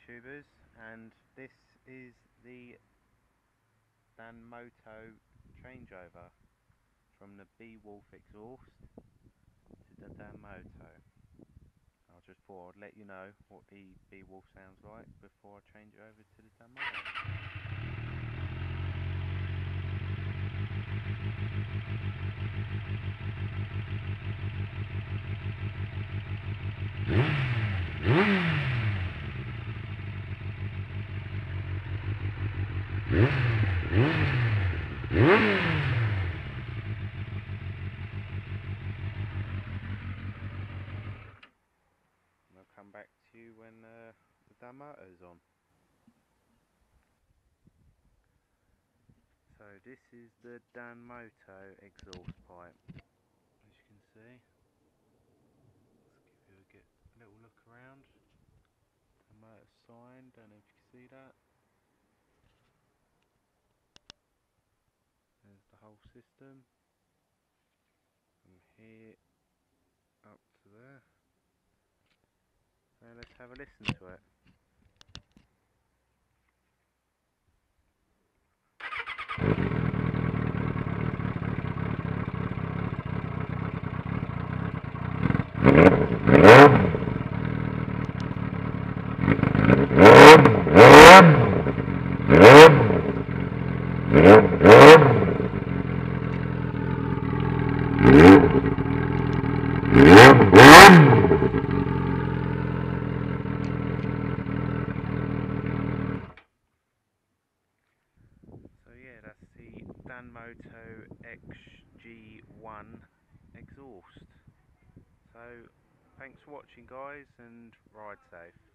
YouTubers and this is the Danmoto changeover from the B-Wolf exhaust to the Danmoto. I just thought I'd let you know what the B-Wolf sounds like before I change it over to the Danmoto. And I'll come back to you when uh, the Danmoto's on. So this is the Danmoto exhaust pipe, as you can see. Let's give you a get, little look around. Danmoto sign, don't know if you can see that. There's the whole system. From here up to there. Now let's have a listen to it. the Danmoto XG1 exhaust. So thanks for watching guys and ride safe.